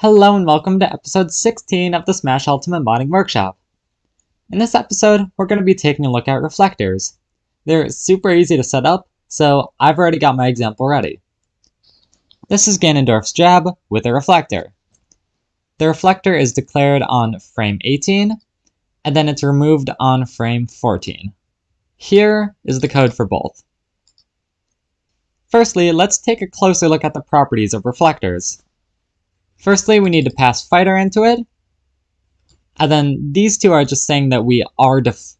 Hello and welcome to episode 16 of the Smash Ultimate Modding Workshop. In this episode, we're going to be taking a look at reflectors. They're super easy to set up, so I've already got my example ready. This is Ganondorf's jab with a reflector. The reflector is declared on frame 18, and then it's removed on frame 14. Here is the code for both. Firstly, let's take a closer look at the properties of reflectors. Firstly, we need to pass fighter into it. And then these two are just saying that we are def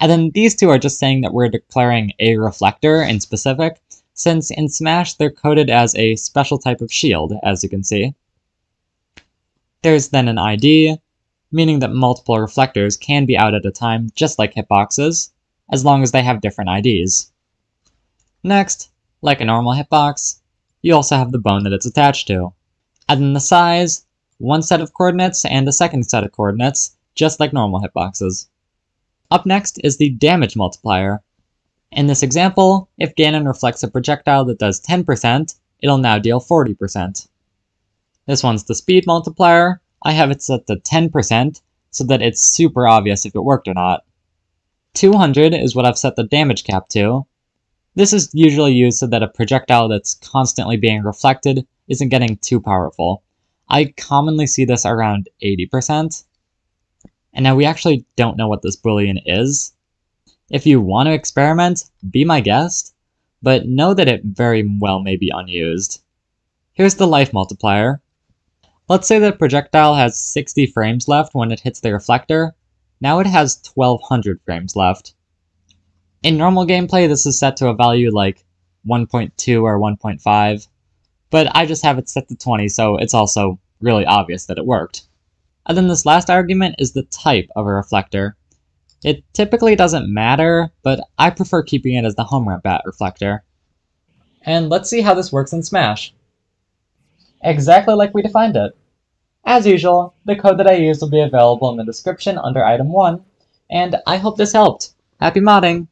and then these two are just saying that we're declaring a reflector in specific, since in Smash they're coded as a special type of shield, as you can see. There's then an ID, meaning that multiple reflectors can be out at a time, just like hitboxes, as long as they have different IDs. Next, like a normal hitbox, you also have the bone that it's attached to and then the size, one set of coordinates and a second set of coordinates, just like normal hitboxes. Up next is the damage multiplier. In this example, if Ganon reflects a projectile that does 10%, it'll now deal 40%. This one's the speed multiplier. I have it set to 10%, so that it's super obvious if it worked or not. 200 is what I've set the damage cap to. This is usually used so that a projectile that's constantly being reflected isn't getting too powerful. I commonly see this around 80%. And now we actually don't know what this boolean is. If you want to experiment, be my guest, but know that it very well may be unused. Here's the life multiplier. Let's say the projectile has 60 frames left when it hits the reflector. Now it has 1200 frames left. In normal gameplay, this is set to a value like 1.2 or 1.5 but I just have it set to 20, so it's also really obvious that it worked. And then this last argument is the type of a reflector. It typically doesn't matter, but I prefer keeping it as the home run bat reflector. And let's see how this works in Smash. Exactly like we defined it. As usual, the code that I used will be available in the description under item 1, and I hope this helped. Happy modding!